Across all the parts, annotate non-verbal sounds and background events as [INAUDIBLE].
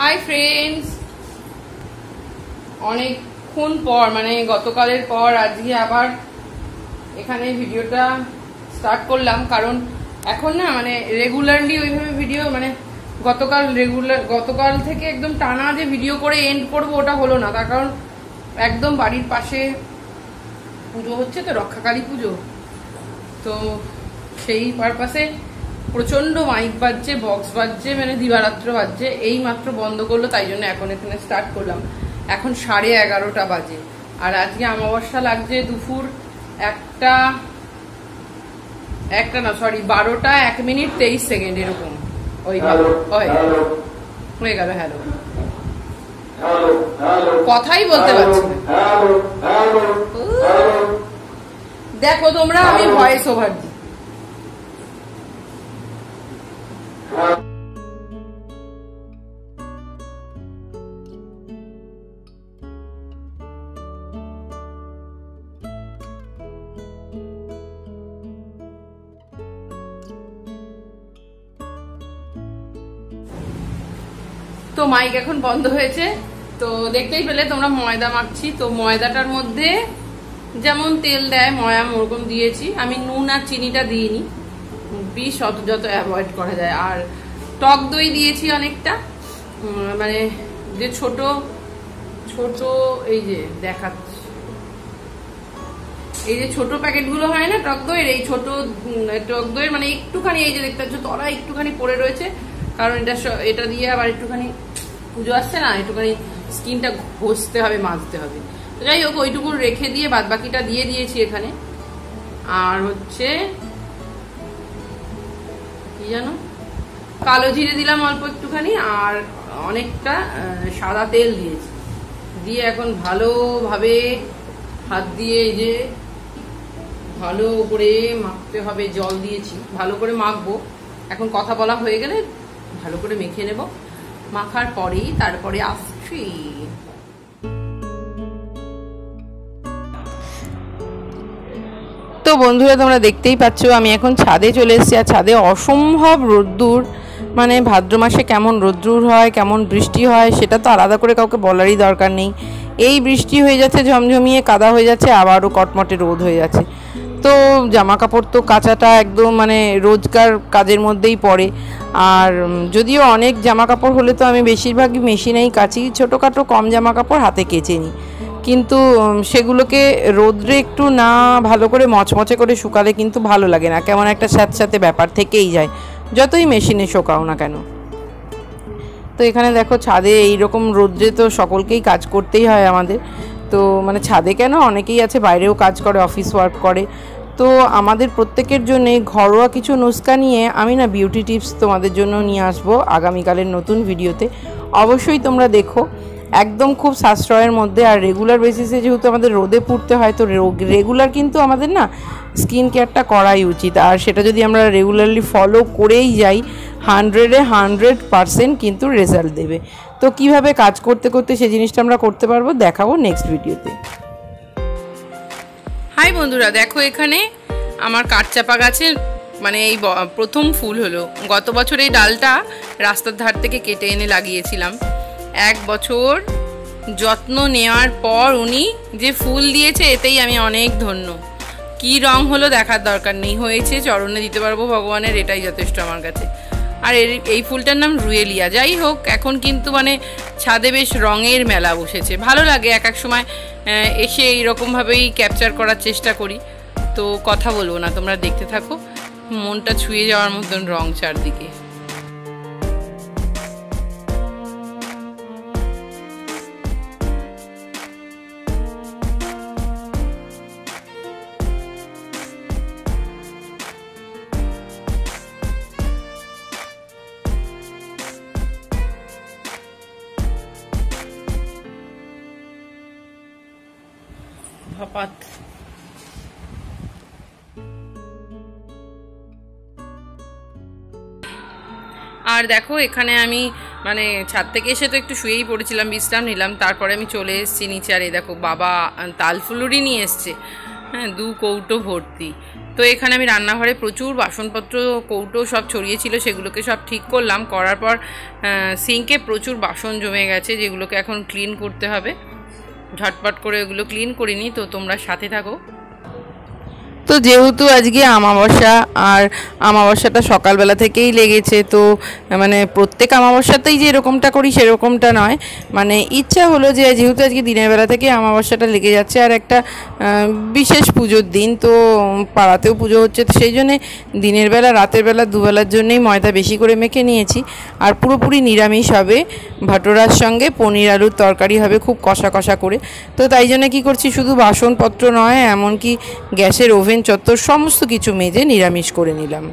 Hi friends অনেকক্ষণ পর মানে গতকালের পর আজকে আবার এখানে ভিডিওটা স্টার্ট করলাম। কারণ এখন না মানে রেগুলারলি ওইভাবে ভিডিও মানে গতকাল রেগুলার গতকাল থেকে একদম টানা যে ভিডিও করে এন্ড করব, ওটা হলো না। তার কারণ একদম বাড়ির পাশে পুজো হচ্ছে তো, রক্ষাকালী পুজো। তো সেই পারপাসে প্রচণ্ড মাইক বাজছে বক্স বাজছে মানে দিবারাত্র বাজছে। এই মাত্র বন্ধ করল তাই জন্য এখন এখানে স্টার্ট করলাম। এখন সাড়ে এগারোটা বাজে। আর আজকে অমাবস্যা লাগছে দুপুর একটা একটা না সরি বারোটা এক মিনিট তেইশ সেকেন্ড এরকম। ওই হয়ে গেল হ্যালো। কথাই বলতে পারছি দেখো তোমরা আমি ভয়েস ওভার দিই তো মাইক এখন বন্ধ হয়েছে। তো দেখতেই পেলে তোমরা ময়দা মাখছি। তো ময়দাটার মধ্যে যেমন তেল দেয় ময়াম ওরকম দিয়েছি। আমি নুন আর চিনিটা দিইনি। বিষ অত যত অ্যাভয়েড করা যায়। আর টক দই দিয়েছি অনেকটা। মানে যে ছোট ছোট এই যে দেখাচ্ছি। এই যে ছোট প্যাকেটগুলো হয় না টক দইয়ের, এই ছোট টক দইয়ের মানে একটুখানি এই যে দেখতে পাচ্ছ, তলা একটুখানি পড়ে রয়েছে। কারণ এটা এটা দিয়ে আবার একটুখানি পুজো আসছে না, একটুখানি স্কিনটা ঘষতে হবে, মাজতে হবে। তো যাই হোক, ওইটুকু রেখে দিয়ে বাদ বাকিটা দিয়ে দিয়েছি এখানে। আর হচ্ছে জানো? কালো জিরে দিলাম অল্প একটুখানি আর অনেকটা সাদা তেল দিয়েছি। দিয়ে এখন ভালোভাবে হাত দিয়ে এই যে ভালো করে মাখতে হবে, জল দিয়েছি। ভালো করে মাখবো। এখন কথা বলা হয়ে গেলে ভালো করে মেখে নেব। মাখার পরেই তারপরে আসছি। তো বন্ধুরা তোমরা দেখতেই পাচ্ছ, আমি এখন ছাদে চলে এসেছি আর ছাদে অসম্ভব রোদ্দুর। মানে ভাদ্র মাসে কেমন রোদ্দুর হয়, কেমন বৃষ্টি হয়, সেটা তো আলাদা করে কাউকে বলারই দরকার নেই। এই বৃষ্টি হয়ে যাচ্ছে, ঝমঝমিয়ে কাদা হয়ে যাচ্ছে, আবারও কটমটে রোদ হয়ে যাচ্ছে। তো জামা কাপড় তো কাচাটা একদম মানে রোজকার কাজের মধ্যেই পড়ে। আর যদিও অনেক জামা কাপড় হলে তো আমি বেশিরভাগই মেশিনেই কাচি, ছোটোখাটো কম জামা কাপড় হাতে কেচে নিই। কিন্তু সেগুলোকে রোদ্রে একটু না ভালো করে মচমচে করে শুকালে কিন্তু ভালো লাগে না। কেমন একটা স্যাঁতস্যাঁতে ব্যাপার থেকেই যায়। যতই মেশিনে শোকাও না কেন। তো এখানে দেখো ছাদে এইরকম রোদ্রে তো সকলকেই কাজ করতেই হয় আমাদের। তো মানে ছাদে কেন? অনেকেই আছে, বাইরেও কাজ করে, অফিস ওয়ার্ক করে। তো আমাদের প্রত্যেকের জন্যে ঘরোয়া কিছু নুস্কা নিয়ে আমি না বিউটি টিপস তোমাদের জন্য নিয়ে আসব আগামীকালের নতুন ভিডিওতে। অবশ্যই তোমরা দেখো। একদম খুব সাশ্রয়ের মধ্যে। আর রেগুলার বেসিসে যেহেতু আমাদের রোদে পুড়তে হয়, তো রেগুলার কিন্তু আমাদের না স্কিন কেয়ারটা করাই উচিত। আর সেটা যদি আমরা রেগুলারলি ফলো করেই যাই হান্ড্রেডে হান্ড্রেড পারসেন্ট কিন্তু রেজাল্ট দেবে। তো কীভাবে কাজ করতে করতে সেই জিনিসটা আমরা করতে পারব দেখাবো নেক্সট ভিডিওতে হাই বন্ধুরা, দেখো এখানে আমার কাঠচাপা গাছের মানে এই প্রথম ফুল হলো। গত বছর এই ডালটা রাস্তার ধার থেকে কেটে এনে লাগিয়েছিলাম। এক বছর যত্ন নেওয়ার পর উনি যে ফুল দিয়েছে, এতেই আমি অনেক ধন্য। কি রং হলো দেখার দরকার নেই। হয়েছে, চরণে দিতে পারব ভগবানের, এটাই যথেষ্ট আমার কাছে। আর এর, এই ফুলটার নাম রুয়েলিয়া। যাই হোক, এখন কিন্তু মানে ছাদে বেশ রঙের মেলা বসেছে। ভালো লাগে এক এক সময় এসে এইরকমভাবেই ক্যাপচার করার চেষ্টা করি। তো কথা বলব না, তোমরা দেখতে থাকো। মনটা ছুঁয়ে যাওয়ার মতন রং চারদিকে। ভাপাত আর দেখো এখানে আমি মানে ছাদ থেকে এসে তো একটু শুয়েই পড়েছিলাম বিশ্রাম নিলাম তারপরে আমি চলে এসেছি নিচে। আর দেখো বাবা আহ, তাল ফুলুরি নিয়ে এসছে। হ্যাঁ দু কৌটো ভর্তি। তো এখানে আমি রান্নাঘরে প্রচুর বাসনপত্র কৌটো সব ছড়িয়েছিল সেগুলোকে সব ঠিক করলাম। করার পর সিঙ্কে প্রচুর বাসন জমে গেছে যেগুলোকে এখন ক্লিন করতে হবে। ঝটপট করে ওগুলো ক্লিন করিনি তো তোমরা সাথে থাকো। তো যেহেতু আজকে আমাবস্যা আর আমাবস্যাটা সকালবেলা থেকেই লেগেছে, তো মানে প্রত্যেক আমাবস্যাতেই যে এরকমটা করি সেরকমটা নয়। মানে ইচ্ছা হলো যে যেহেতু আজকে দিনের বেলা থেকে আমাবস্যাটা লেগে যাচ্ছে আর একটা বিশেষ পুজোর দিন, তো পাড়াতেও পুজো হচ্ছে, তো সেই জন্যে দিনের বেলা, রাতের বেলা, দুবেলার জন্যেই ময়দা বেশি করে মেখে নিয়েছি। আর পুরোপুরি নিরামিষ হবে, ভাটোরার সঙ্গে পনির আলুর তরকারি হবে খুব কষা কষা করে। তো তাই জন্য কী করছি, শুধু বাসনপত্র নয়, এমনকি গ্যাসের ওভেন চত্বর সমস্ত কিছু মেজে নিরামিষ করে নিলাম।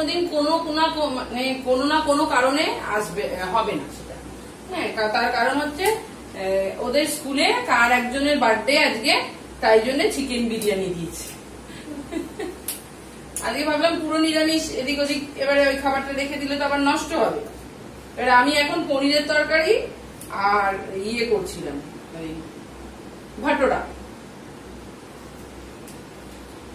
কোনোদিন কোনো না মানে কোনো না কোনো কারণে আসবে, হবে না হ্যাঁ তার কারণ হচ্ছে ওদের স্কুলে কার একজনের বার্থডে আজকে, তাই জন্য চিকেন বিরিয়ানি দিয়েছে। [LAUGHS] আজকে ভাবলাম পুরো নিরামিষ, এদিক ওদিক, এবারে ওই খাবারটা রেখে দিলে তো আবার নষ্ট হবে। এবার আমি এখন পনিরের তরকারি আর ইয়ে করছিলাম, ওই ভাটোরা।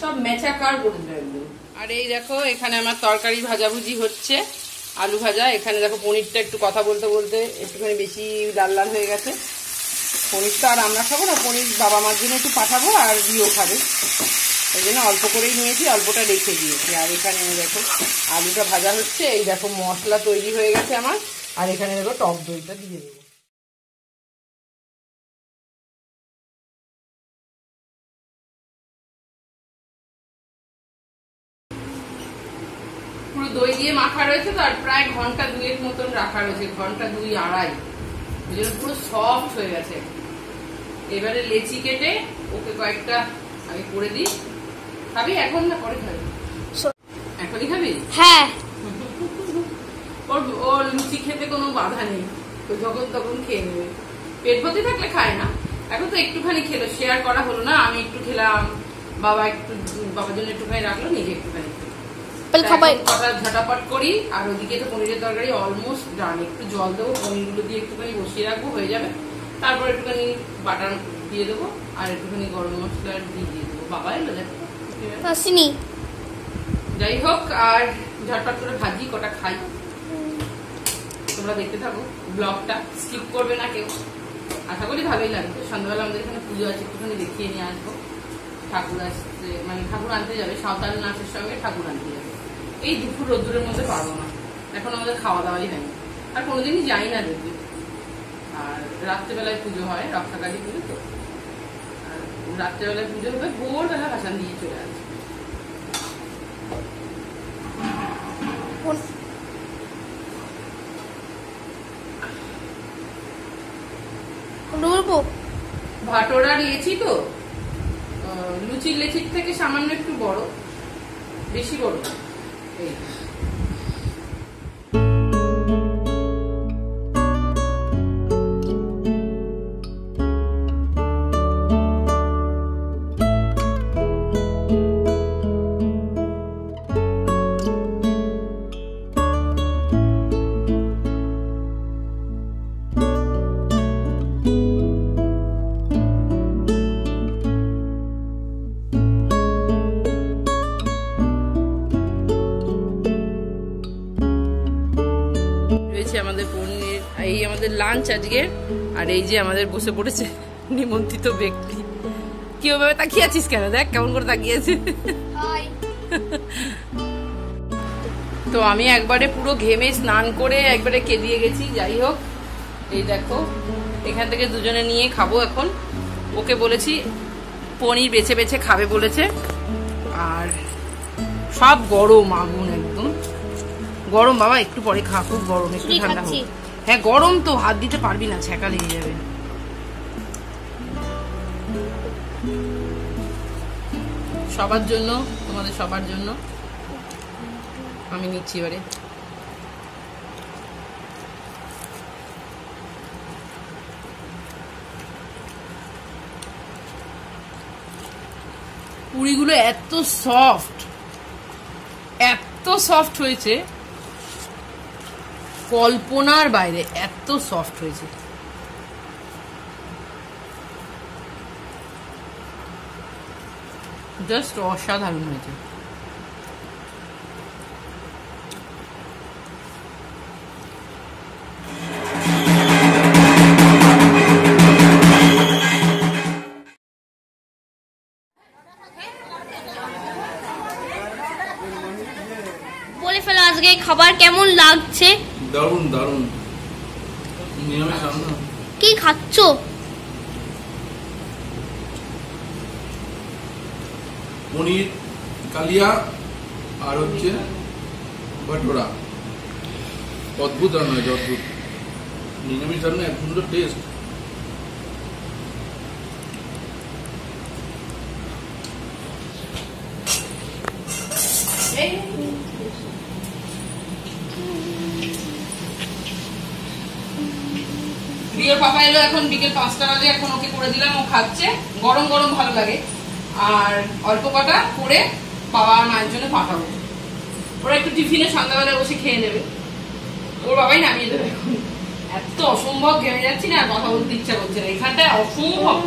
সব মেচাকার করে দিল একদম আর এই দেখো, এখানে আমার তরকারি ভাজাভুজি হচ্ছে, আলু ভাজা। এখানে দেখো, পনিরটা একটু কথা বলতে বলতে একটুখানি বেশি লাল লাল হয়ে গেছে। পনিরটা আর আমরা খাব না, পনির বাবা মার জন্য একটু পাঠাবো আর দিয়েও খাবে। ওই জন্য অল্প করেই নিয়েছি, অল্পটা রেখে দিয়েছি। আর এখানে দেখো, আলুটা ভাজা হচ্ছে। এই দেখো, মশলা তৈরি হয়ে গেছে আমার। আর এখানে দেখো, টক দইটা দিয়ে দেবো পুরো দই দিয়ে মাখা রয়েছে তো আর প্রায় ঘণ্টা দুয়ের মতন রাখা রয়েছে ঘণ্টা দুই আড়াই। ওই জন্য পুরো সফট হয়ে গেছে। এবারে লেচি কেটে ওকে কয়েকটা আগে করে দিই। খাবি? এখন না পরে খাবি? এখনই খাবি? হ্যাঁ। [LAUGHS] ওর ওর লুচি খেতে কোনো বাধা নেই। তো যখন তখন খেয়ে নেবে। পেট ভর্তি থাকলে খায় না। এখন তো একটুখানি খেলো। শেয়ার করা হলো না। আমি একটু খেলাম। বাবা একটু বাবার জন্য একটুখানি রাখল নিজে একটুখানি। ঝটাপট করি আর ওদিকে তো পনিরের তরকারি অলমোস্ট ডান একটু জল দেবো পনিরগুলো দিয়ে একটুখানি বসিয়ে রাখব হয়ে যাবে। তারপর একটুখানি বাটার দিয়ে দেবো আর একটুখানি গরম মশলা দিয়ে দিয়ে দেবো। বাবা এলো দেখো। আসিনি যাই হোক আর ঝটপট করে ভাজি কটা খাই। তোমরা দেখতে থাকো ব্লগটা স্কিপ করবে না কেউ। আশা করি ভালোই লাগবে। সন্ধ্যাবেলা আমাদের এখানে পুজো আছে একটুখানি দেখিয়ে নিয়ে আসব। ঠাকুর আসতে মানে ঠাকুর আনতে যাবে সাঁওতাল নাচের সঙ্গে ঠাকুর আনতে যাবে। এই দুপুর রোদ্দুরের মধ্যে পারব না। এখন আমাদের খাওয়া দাওয়াই হয়নি। আর কোনোদিনই যাই না দেখবি আর রাত্রেবেলায় পুজো হয় রক্ষাকালী পুজো তো। আর রাত্রেবেলায় পুজো হবে ভোরবেলা ভাসান দিয়ে চলে আসবে। ভাটোরা নিয়েছি তো। লুচির লেচির থেকে সামান্য একটু বড় বেশি বড় এই লাঞ্চ আজকে। আর এই যে আমাদের বসে পড়েছে নিমন্ত্রিত ব্যক্তি। কি ওভাবে তাকিয়ে আছিস কেন? দেখ কেমন করে তাকিয়ে আছে। হাই। তো আমি একবারে পুরো ঘেমে স্নান করে একবারে কেঁদিয়ে গেছি যাই হোক। এই দেখো এখান থেকে দুজনে নিয়ে খাব এখন। ওকে বলেছি পনির বেছে বেছে খাবে বলেছে। আর সব গরম আগুন একদম। গরম বাবা একটু পরে খা খুব গরম একটু ঠান্ডা হোক। হ্যাঁ গরম তো, হাত দিতে পারবি না, ছ্যাঁকা লেগে যাবে। সবার জন্য, তোমাদের সবার জন্য। আমি নিচ্ছি এবারে। পুরিগুলো এত সফট এত সফট হয়েছে। কল্পনার বাইরে এত সফট হয়েছে। জাস্ট অসাধারণ হয়েছে। কালিয়া, আর হচ্ছে ভটোরা অদ্ভুত রান্না হয়েছে অদ্ভুত। নিরামিষ রান্না এত সুন্দর টেস্ট পাপা এলো এখন বিকেল পাঁচটা বাজে, এখন ওকে করে দিলাম, ও খাচ্ছে। গরম গরম ভালো লাগে। আর অল্প কটা করে বাবা আর মায়ের জন্য পাঠাবো। ওরা একটু টিফিনে সন্ধ্যাবেলা বসে খেয়ে নেবে। ওর বাবাই নামিয়ে দেবে এখন। এত অসম্ভব ঘেমে যাচ্ছি না কথা বলতে ইচ্ছা করছে না। এখানটায় অসম্ভব।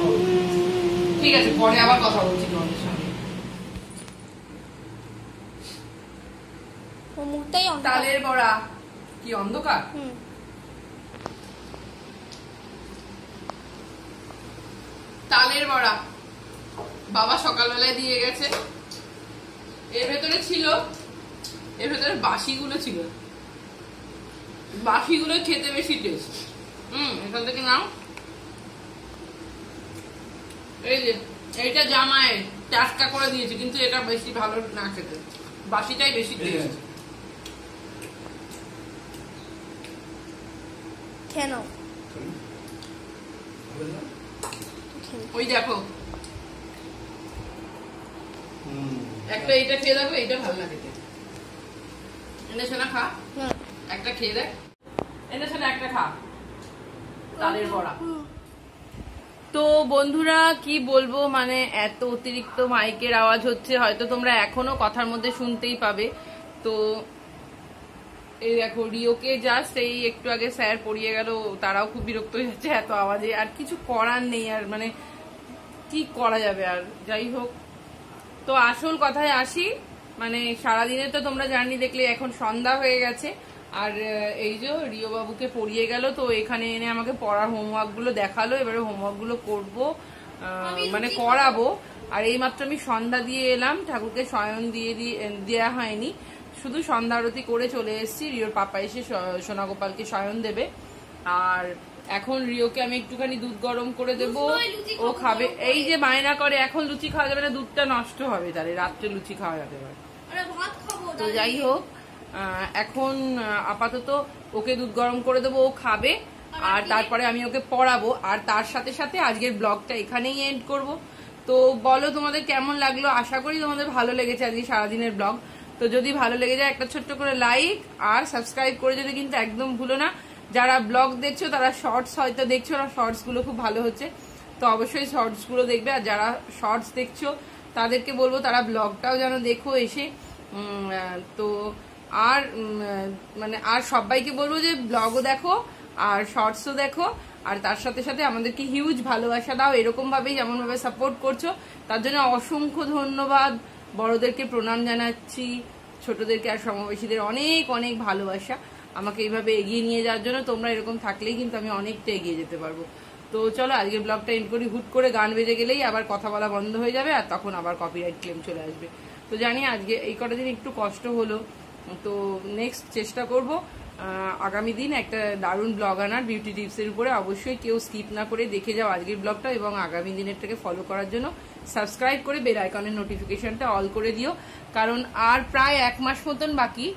ঠিক আছে পরে আবার কথা বলছি তোমাদের সঙ্গে। তালের বড়া। কি অন্ধকার? হুম। তালের বড়া। বাবা সকালবেলায় দিয়ে গেছে। এর ভেতরে ছিল এর ভেতরে বাসিগুলো ছিল। বাসিগুলো খেতে বেশি টেস্ট হুম এখান থেকে নাও। এই যে এইটা জামায় টাটকা করে দিয়েছে কিন্তু এটা বেশি ভালো না খেতে। বাসিটাই বেশি টেস্ট নাও। ওই দেখো। একটা এইটা খেয়ে দেখো এইটা ভালো খেতে। এনে শোনা খা। একটা খেয়ে দেখ। এনে শোনা একটা খা। তালের বড়া। তো বন্ধুরা কি বলব মানে এত অতিরিক্ত মাইকের আওয়াজ হচ্ছে হয়তো তোমরা এখনও কথার মধ্যে শুনতেই পাবে। তো এই দেখো রিওকে জাস্ট এই একটু আগে স্যার পড়িয়ে গেল তারাও খুব বিরক্ত হয়ে যাচ্ছে এত আওয়াজে। আর কিছু করার নেই আর মানে কি করা যাবে আর যাই হোক। তো আসল কথায় আসি। মানে সারাদিনে তো তোমরা জার্নি দেখলে এখন সন্ধ্যা হয়ে গেছে। আর এই যে রিও বাবুকে পড়িয়ে গেল তো এখানে এনে আমাকে পড়ার হোমওয়ার্কগুলো দেখাল এবারে হোমওয়ার্কগুলো করব মানে করাবো। আর এইমাত্র আমি সন্ধ্যা দিয়ে এলাম ঠাকুরকে শয়ন দিয়ে দিয়ে দেওয়া হয়নি। শুধু সন্ধ্যা আরতি করে চলে এসেছি রিওর পাপা এসে স- সোনা গোপালকে শয়ন দেবে। আর এখন রিওকে আমি একটুখানি দুধ গরম করে দেব। ও খাবে এই যে বায়না করে এখন লুচি খাওয়া যাবে না দুধটা নষ্ট হবে তাহলে রাত্রে লুচি খাওয়া যাবে খাব তো যাই হোক এখন আপাতত ওকে দুধ গরম করে দেবো ও খাবে। আর তারপরে আমি ওকে পড়াবো। আর তার সাথে সাথে আজকের ব্লগটা এখানেই এন্ড করব। তো বলো তোমাদের কেমন লাগল? আশা করি তোমাদের ভালো লেগেছে আজকে সারাদিনের ব্লগ। তো যদি ভালো লেগে যায় একটা ছোট্ট করে লাইক আর সাবস্ক্রাইব করে যদি কিন্তু একদম ভুলো না। যারা ব্লগ দেখছ, তারা শর্টস হয়তো দেখছ না শর্টসগুলো খুব ভালো হচ্ছে। তো অবশ্যই শর্টসগুলো দেখবে, আর যারা শর্টস দেখছ, তাদেরকে বলব তারা ব্লগটাও যেন দেখো এসে। তো আর মানে আর সবাইকে বলব যে ব্লগও দেখো, আর শর্টসও দেখো, আর তার সাথে সাথে আমাদেরকে হিউজ ভালোবাসা দাও এরকম ভাবেই যেমন ভাবে সাপোর্ট করছ। তার জন্য অসংখ্য ধন্যবাদ। বড়দেরকে প্রণাম জানাচ্ছি, ছোটদেরকে আর সমবয়সীদের অনেক অনেক ভালোবাসা। আমাকে এইভাবে এগিয়ে নিয়ে যাওয়ার জন্য তোমরা এরকম থাকলেই কিন্তু আমি অনেকটা এগিয়ে যেতে পারব। তো চলো, আজকে ব্লগটা এন্ড করি। হুট করে গান বেজে গেলেই আবার কথা বলা বন্ধ হয়ে যাবে আর তখন আবার কপিরাইট ক্লেম চলে আসবে। তো জানি আজকে এই কটা দিন একটু কষ্ট হলো। তো নেক্সট চেষ্টা করব আগামী দিন একটা দারুণ ব্লগ আনার বিউটি টিপসের উপরে। অবশ্যই কেউ স্কিপ না করে দেখে যাও আজকের ব্লগটা এবং আগামী দিনেরটাকে ফলো করার জন্য সাবস্ক্রাইব করে বেল আইকনের নোটিফিকেশনটা অল করে দিও। কারণ আর প্রায় এক মাস মতন বাকি।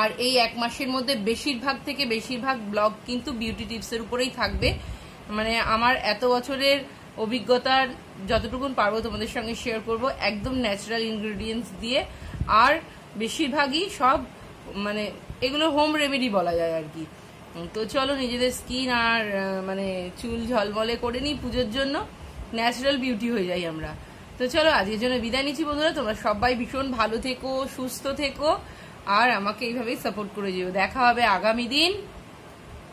আর এই এক মাসের মধ্যে বেশিরভাগ থেকে বেশিরভাগ ব্লগ কিন্তু বিউটি টিপসের উপরেই থাকবে। মানে আমার এত বছরের অভিজ্ঞতার যতটুকুন পারব তোমাদের সঙ্গে শেয়ার করব, একদম ন্যাচারাল ইনগ্রেডিয়েন্টস দিয়ে। আর বেশিরভাগই সব মানে এগুলো হোম রেমেডি বলা যায় আর কি। তো চলো নিজেদের স্কিন আর মানে চুল ঝলমলে করে নিই পুজোর জন্য। ন্যাচারাল বিউটি হয়ে যাই আমরা। তো চলো আজকের জন্য বিদায় নিচ্ছি বন্ধুরা, তোমরা সবাই ভীষণ ভালো থেকো, সুস্থ থেকো। আর আমাকে এইভাবেই সাপোর্ট করে যেও। দেখা হবে আগামী দিন।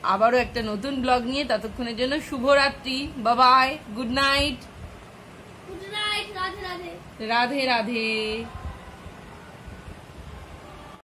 আবারও একটা নতুন ব্লগ নিয়ে। ততক্ষণের জন্য শুভরাত্রি। Babai good night good night Radhe Radhe. Radhe Radhe.